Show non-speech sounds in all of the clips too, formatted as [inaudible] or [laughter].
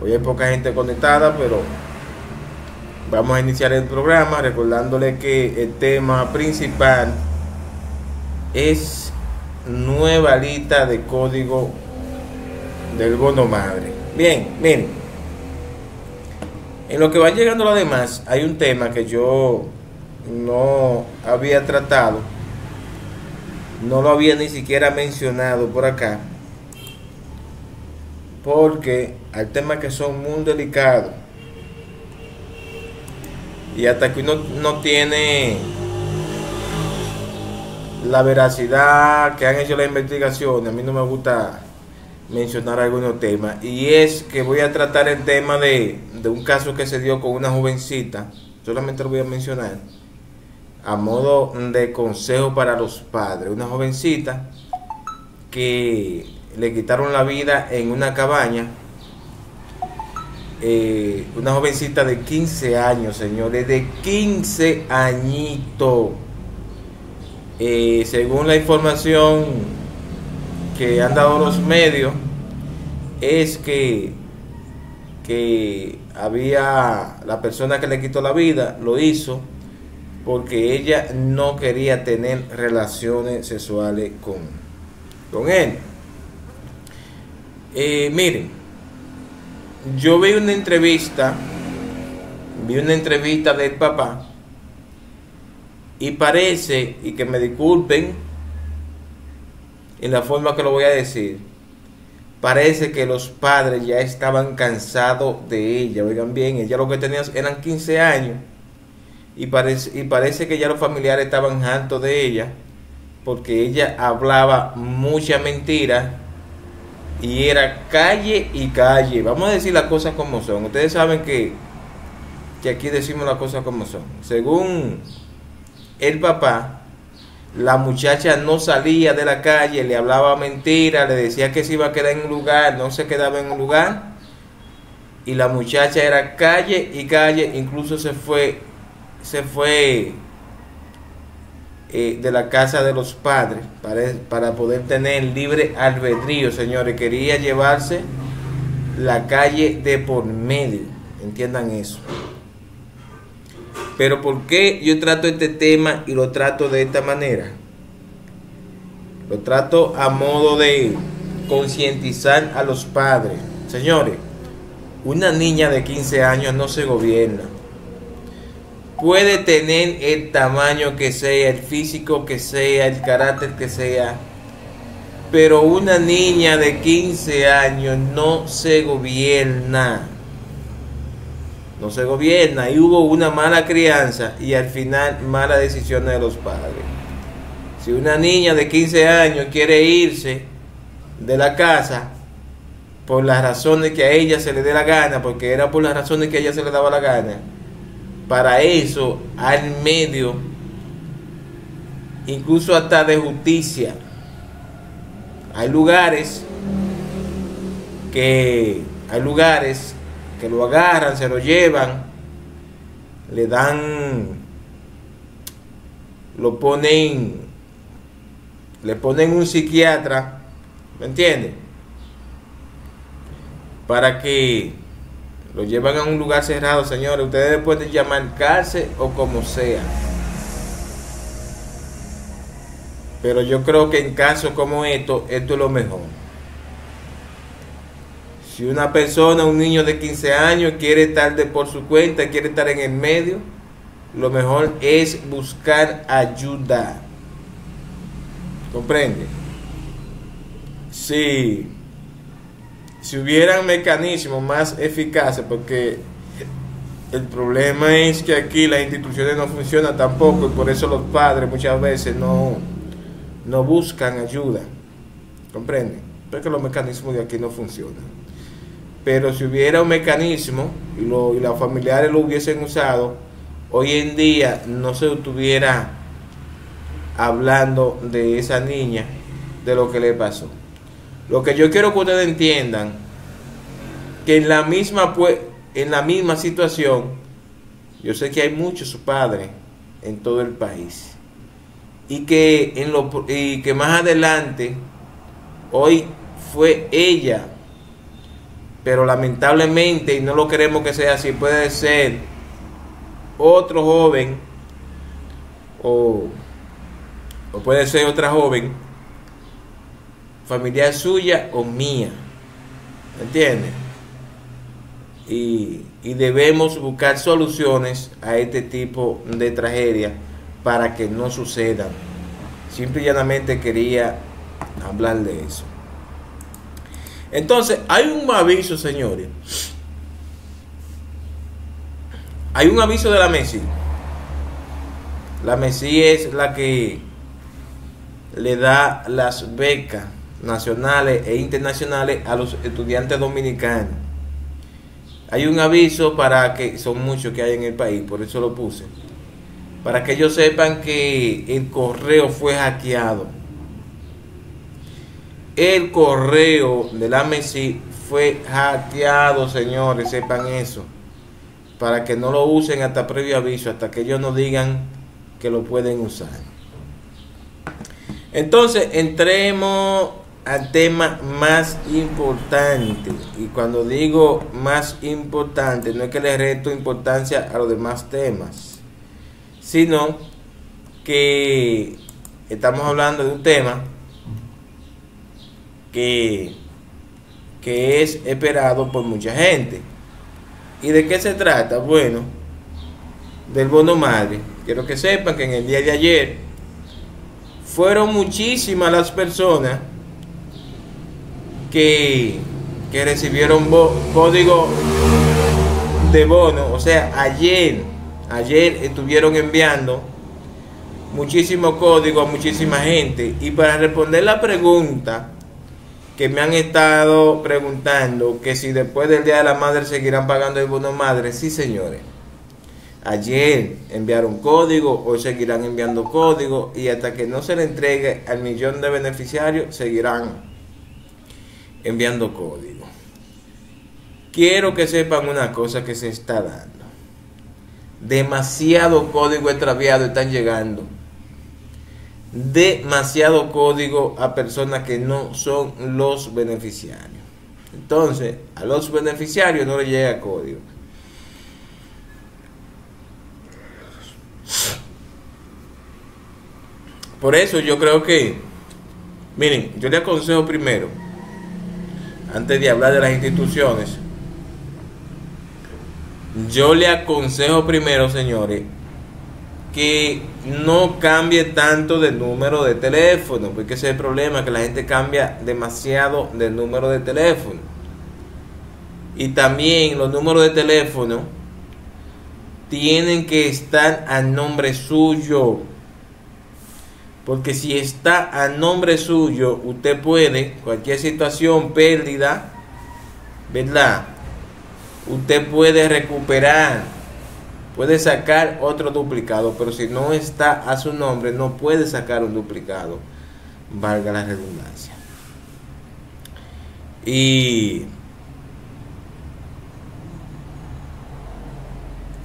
Hoy hay poca gente conectada, pero vamos a iniciar el programa recordándole que el tema principal es nueva lista de código del bono madre. Bien, miren. En lo que va llegando lo demás, hay un tema que yo no había tratado, no lo había ni siquiera mencionado por acá porque hay temas que son muy delicados y hasta que uno no tiene la veracidad que han hecho la investigación, a mí no me gusta mencionar algunos temas. Y es que voy a tratar el tema de, de un caso que se dio con una jovencita, solamente lo voy a mencionar a modo de consejo para los padres, una jovencita que le quitaron la vida en una cabaña. Eh, una jovencita de 15 años, señores, de 15 añitos. Eh, según la información que han dado los medios, es que, que había la persona que le quitó la vida, lo hizo porque ella no quería tener relaciones sexuales con, con él. Eh, miren, yo vi una entrevista, vi una entrevista del papá y parece, y que me disculpen en la forma que lo voy a decir, parece que los padres ya estaban cansados de ella, oigan bien, ella lo que tenía eran 15 años y parece, y parece que ya los familiares estaban hartos de ella porque ella hablaba mucha mentira y era calle y calle. Vamos a decir las cosas como son. Ustedes saben que, que aquí decimos las cosas como son. Según el papá, la muchacha no salía de la calle, le hablaba mentira, le decía que se iba a quedar en un lugar, no se quedaba en un lugar. Y la muchacha era calle y calle, incluso se fue, se fue eh, de la casa de los padres para, para poder tener libre albedrío, señores. Quería llevarse la calle de por medio. Entiendan eso. Pero ¿por qué yo trato este tema y lo trato de esta manera? Lo trato a modo de concientizar a los padres. Señores, una niña de 15 años no se gobierna puede tener el tamaño que sea, el físico que sea, el carácter que sea, pero una niña de 15 años no se gobierna. No se gobierna y hubo una mala crianza y al final malas decisiones de los padres. Si una niña de 15 años quiere irse de la casa por las razones que a ella se le dé la gana, porque era por las razones que a ella se le daba la gana, para eso al medio, incluso hasta de justicia. Hay lugares que hay lugares que lo agarran, se lo llevan, le dan, lo ponen, le ponen un psiquiatra, ¿me entiende? Para que lo llevan a un lugar cerrado, señores. Ustedes pueden llamar cárcel o como sea. Pero yo creo que en casos como esto, esto es lo mejor. Si una persona, un niño de 15 años, quiere estar de por su cuenta, quiere estar en el medio, lo mejor es buscar ayuda. ¿Comprende? Sí si hubieran mecanismos más eficaces, porque el problema es que aquí las instituciones no funcionan tampoco y por eso los padres muchas veces no, no buscan ayuda. ¿Comprenden? Porque los mecanismos de aquí no funcionan. Pero si hubiera un mecanismo y, lo, y los familiares lo hubiesen usado, hoy en día no se estuviera hablando de esa niña, de lo que le pasó. Lo que yo quiero que ustedes entiendan, que en la misma, en la misma situación, yo sé que hay muchos padres en todo el país. Y que, en lo, y que más adelante, hoy fue ella pero lamentablemente, y no lo queremos que sea así, puede ser otro joven o, o puede ser otra joven, familiar suya o mía. ¿Entiendes? Y, y debemos buscar soluciones a este tipo de tragedia para que no sucedan. Simple y llanamente quería hablar de eso. Entonces, hay un aviso, señores. Hay un aviso de la MESI. La MESI es la que le da las becas nacionales e internacionales a los estudiantes dominicanos. Hay un aviso para que, son muchos que hay en el país, por eso lo puse, para que ellos sepan que el correo fue hackeado el correo de la MESI fue hackeado, señores, sepan eso. Para que no lo usen hasta previo aviso, hasta que ellos nos digan que lo pueden usar. Entonces, entremos al tema más importante. Y cuando digo más importante, no es que le reto importancia a los demás temas, sino que estamos hablando de un tema que, que es esperado por mucha gente. ¿Y de qué se trata? Bueno, del bono madre. Quiero que sepan que en el día de ayer fueron muchísimas las personas que, que recibieron código de bono. O sea, ayer, ayer estuvieron enviando muchísimo código a muchísima gente. Y para responder la pregunta que me han estado preguntando que si después del Día de la Madre seguirán pagando el bono madre. Sí, señores. Ayer enviaron código, hoy seguirán enviando código y hasta que no se le entregue al millón de beneficiarios seguirán enviando código. Quiero que sepan una cosa que se está dando. Demasiado código extraviado están llegando demasiado código a personas que no son los beneficiarios. Entonces, a los beneficiarios no les llega código. Por eso yo creo que, miren, yo le aconsejo primero, antes de hablar de las instituciones, yo le aconsejo primero, señores, que no cambie tanto del número de teléfono, porque ese es el problema, que la gente cambia demasiado del número de teléfono. Y también los números de teléfono tienen que estar a nombre suyo. Porque si está a nombre suyo, usted puede, cualquier situación, pérdida, ¿verdad? Usted puede recuperar puede sacar otro duplicado, pero si no está a su nombre, no puede sacar un duplicado, valga la redundancia. Y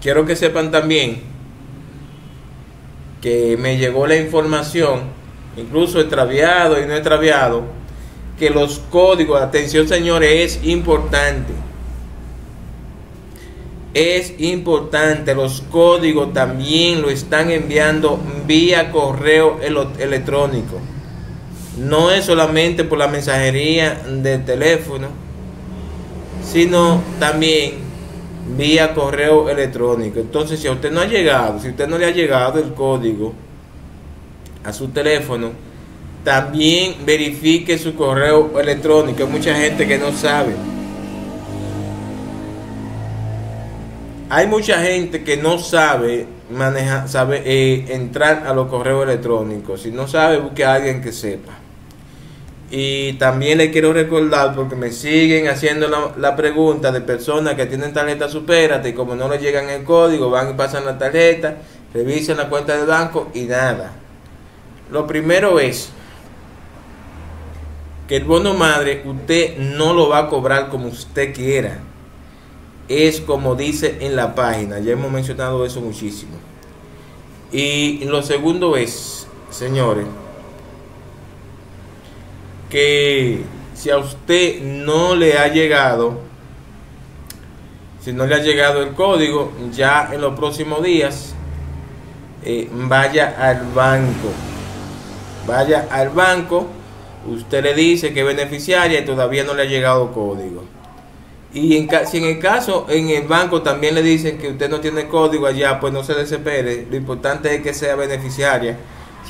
quiero que sepan también que me llegó la información, incluso extraviado y no extraviado, que los códigos, atención señores, es importante es importante, los códigos también lo están enviando vía correo electrónico. No es solamente por la mensajería de teléfono, sino también vía correo electrónico. Entonces, si a usted no ha llegado, si usted no le ha llegado el código a su teléfono, también verifique su correo electrónico. Hay mucha gente que no sabe. hay mucha gente que no sabe manejar, sabe eh, entrar a los correos electrónicos. Si no sabe, busque a alguien que sepa. Y también le quiero recordar, porque me siguen haciendo la, pregunta de personas que tienen tarjeta Supérate y como no le llegan el código, van y pasan la tarjeta, revisan la cuenta de banco y nada. Lo primero es que el bono madre usted no lo va a cobrar como usted quiera es como dice en la página. Ya hemos mencionado eso muchísimo. Y lo segundo es, señores, que si a usted no le ha llegado si no le ha llegado el código, ya en los próximos días eh, vaya al banco. Vaya al banco, usted le dice que es beneficiaria y todavía no le ha llegado código. Y si en el caso en el banco también le dicen que usted no tiene código allá, pues no se desespere. Lo importante es que sea beneficiaria.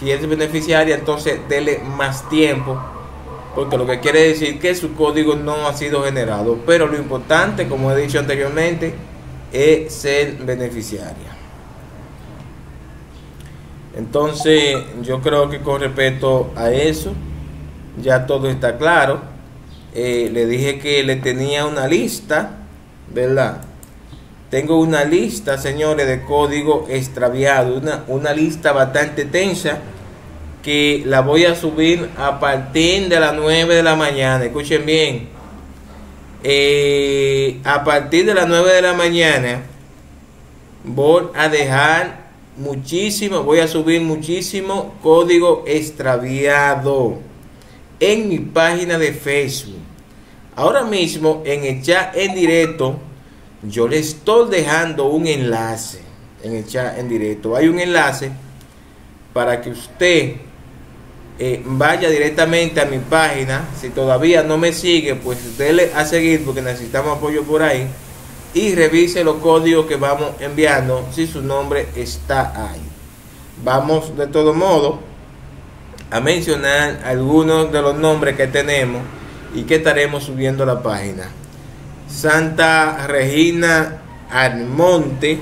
Si es beneficiaria, entonces dele más tiempo. Porque lo que quiere decir que su código no ha sido generado. Pero lo importante, como he dicho anteriormente, es ser beneficiaria. Entonces, yo creo que con respecto a eso, ya todo está claro. Eh, le dije que le tenía una lista, ¿verdad? Tengo una lista, señores, de código extraviado, una, una lista bastante tensa que la voy a subir a partir de las 9 de la mañana. Escuchen bien. Eh, a partir de las 9 de la mañana voy a dejar muchísimo, voy a subir muchísimo código extraviado en mi página de Facebook. Ahora mismo en el chat en directo, yo le estoy dejando un enlace en el chat en directo. Hay un enlace para que usted eh, vaya directamente a mi página. Si todavía no me sigue, pues dele a seguir porque necesitamos apoyo por ahí. Y revise los códigos que vamos enviando si su nombre está ahí. Vamos de todo modo a mencionar algunos de los nombres que tenemos y que estaremos subiendo a la página. Santa Regina Almonte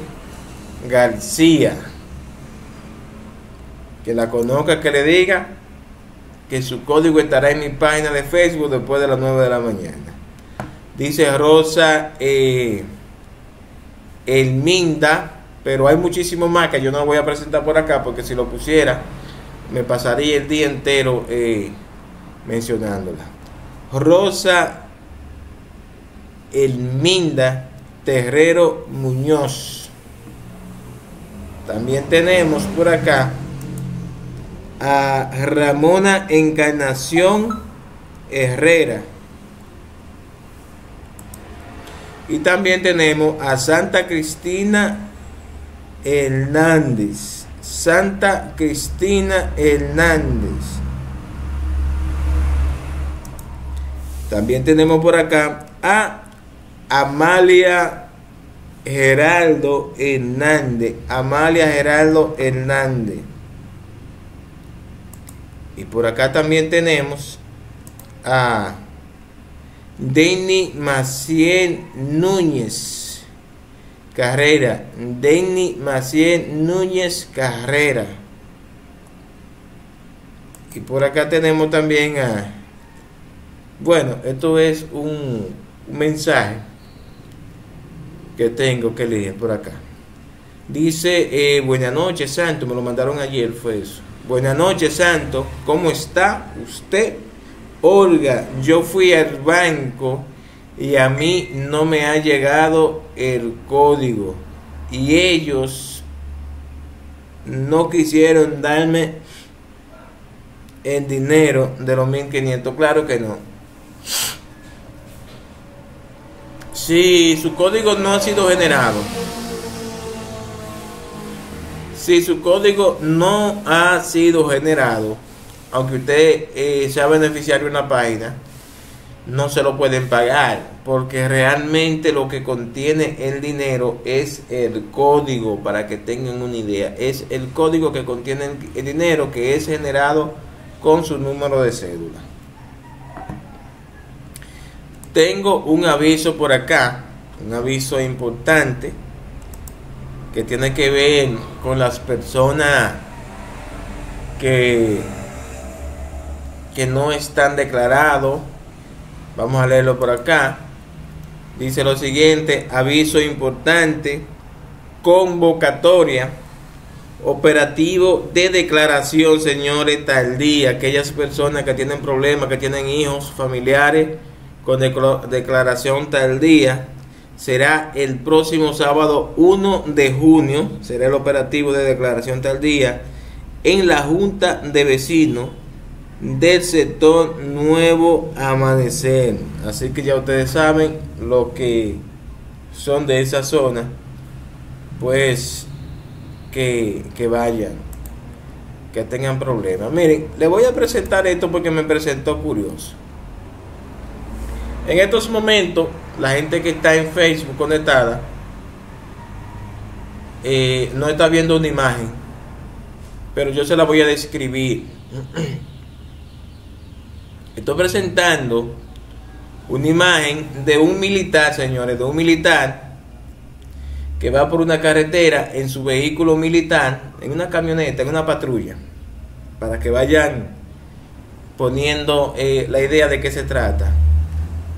García. Que la conozca, que le diga que su código estará en mi página de Facebook después de las 9 de la mañana. Dice Rosa eh, Elminda, pero hay muchísimos más que yo no voy a presentar por acá porque si lo pusiera me pasaría el día entero eh, mencionándola. Rosa Elminda Terrero Muñoz. También tenemos por acá a Ramona Encarnación Herrera. Y también tenemos a Santa Cristina Hernández. Santa Cristina Hernández. También tenemos por acá a Amalia Geraldo Hernández. Amalia Geraldo Hernández. Y por acá también tenemos a Denny Maciel Núñez Carrera. Denny Maciel Núñez Carrera. Y por acá tenemos también a bueno, esto es un, mensaje que tengo que leer por acá. Dice, eh, buenas noches, Santo, me lo mandaron ayer, fue eso. Buenas noches, Santo, ¿cómo está usted? Olga, yo fui al banco y a mí no me ha llegado el código y ellos no quisieron darme el dinero de los 1500. Claro que no. Si su código no ha sido generado, si su código no ha sido generado, aunque usted eh, sea beneficiario de una página, no se lo pueden pagar porque realmente lo que contiene el dinero es el código para que tengan una idea es el código que contiene el dinero que es generado con su número de cédula. Tengo un aviso por acá, un aviso importante que tiene que ver con las personas que, que no están declarados. Vamos a leerlo por acá. Dice lo siguiente, aviso importante, convocatoria, operativo de declaración, señores, tal día, aquellas personas que tienen problemas, que tienen hijos, familiares, con declaración tal día será el próximo sábado 1 de junio, será el operativo de declaración tal día en la Junta de Vecinos del sector Nuevo Amanecer. Así que ya ustedes saben lo que son de esa zona, pues que, que vayan, que tengan problemas. Miren, le voy a presentar esto porque me presentó curioso. En estos momentos, la gente que está en Facebook conectada eh, no está viendo una imagen, pero yo se la voy a describir. [clears throat] Estoy presentando una imagen de un militar, señores, de un militar que va por una carretera en su vehículo militar, en una camioneta, en una patrulla, para que vayan poniendo eh, la idea de qué se trata.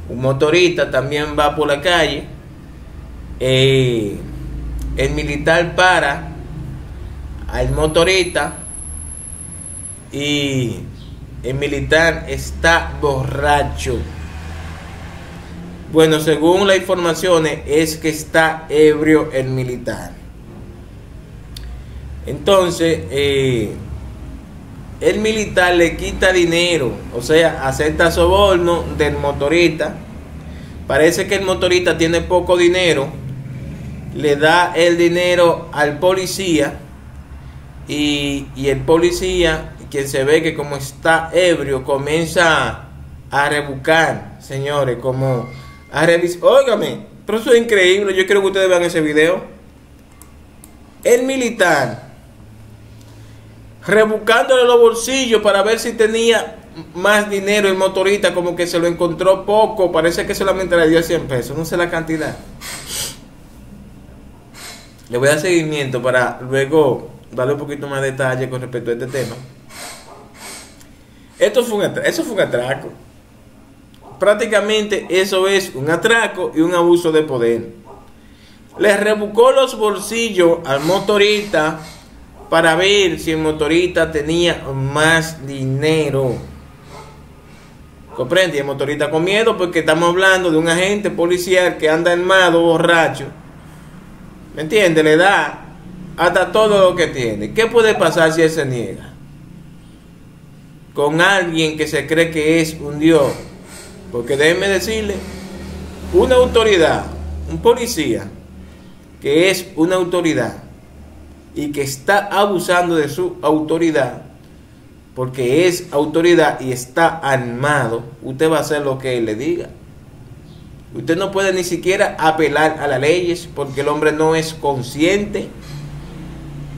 Un motorista también va por la calle. Eh, el militar para al motorista y el militar está borracho. Bueno, según las informaciones es que está ebrio el militar. Entonces, eh, el militar le quita dinero, o sea, acepta soborno del motorista. Parece que el motorista tiene poco dinero, le da el dinero al policía y, el policía, quien se ve que como está ebrio, comienza a rebucar, señores, como a revisar. Óigame, pero eso es increíble, yo quiero que ustedes vean ese video. El militar rebuscándole los bolsillos para ver si tenía más dinero el motorista, como que se lo encontró poco, parece que solamente le dio 100 pesos, no sé la cantidad. Le voy a dar seguimiento para luego darle un poquito más de detalle con respecto a este tema. Esto fue un eso fue un atraco. Prácticamente eso es un atraco y un abuso de poder. Le rebuscó los bolsillos al motorista para ver si el motorista tenía más dinero. ¿Comprende? el motorista con miedo porque estamos hablando de un agente policial que anda armado, borracho. ¿Me entiende? Le da hasta todo lo que tiene. ¿Qué puede pasar si él se niega? Con alguien que se cree que es un Dios. Porque déjenme decirle, una autoridad, un policía, que es una autoridad, y que está abusando de su autoridad, porque es autoridad y está armado, usted va a hacer lo que él le diga. Usted no puede ni siquiera apelar a las leyes porque el hombre no es consciente.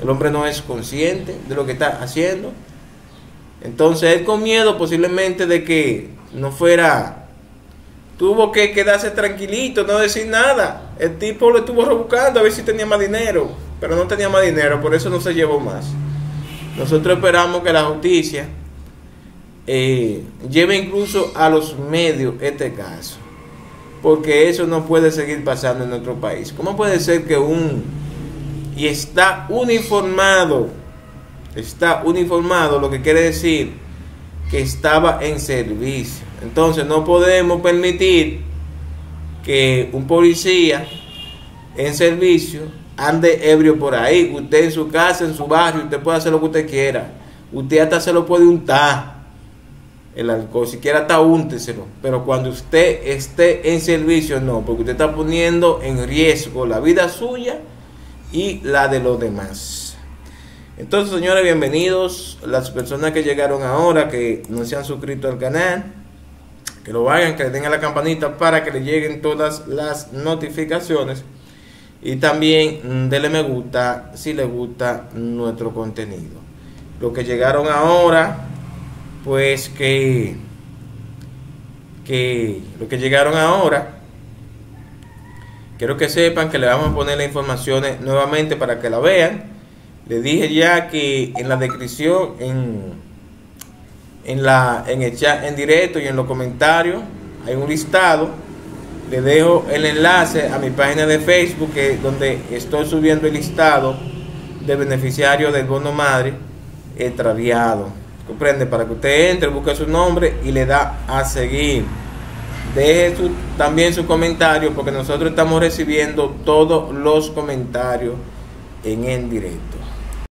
El hombre no es consciente de lo que está haciendo. Entonces él con miedo posiblemente de que no fuera, tuvo que quedarse tranquilito, no decir nada. El tipo lo estuvo rebuscando a ver si tenía más dinero pero no tenía más dinero, por eso no se llevó más. Nosotros esperamos que la justicia eh, lleve incluso a los medios este caso, porque eso no puede seguir pasando en nuestro país. ¿Cómo puede ser que un... y está uniformado, está uniformado, lo que quiere decir que estaba en servicio. Entonces no podemos permitir que un policía en servicio ande ebrio por ahí. Usted en su casa, en su barrio, usted puede hacer lo que usted quiera. Usted hasta se lo puede untar el alcohol, si quiere hasta únteselo. Pero cuando usted esté en servicio, no, porque usted está poniendo en riesgo la vida suya y la de los demás. Entonces, señores, bienvenidos. Las personas que llegaron ahora, que no se han suscrito al canal, que lo hagan, que le den a la campanita para que le lleguen todas las notificaciones. Y también mm, denle me gusta si le gusta nuestro contenido. Los que llegaron ahora, pues que, que los que llegaron ahora, quiero que sepan que le vamos a poner las informaciones nuevamente para que la vean. Le dije ya que en la descripción, en, en, la, en el chat en directo y en los comentarios hay un listado le dejo el enlace a mi página de Facebook donde estoy subiendo el listado de beneficiarios del bono madre extraviado. Comprende, para que usted entre, busque su nombre y le da a seguir. Deje también su comentario porque nosotros estamos recibiendo todos los comentarios en el directo.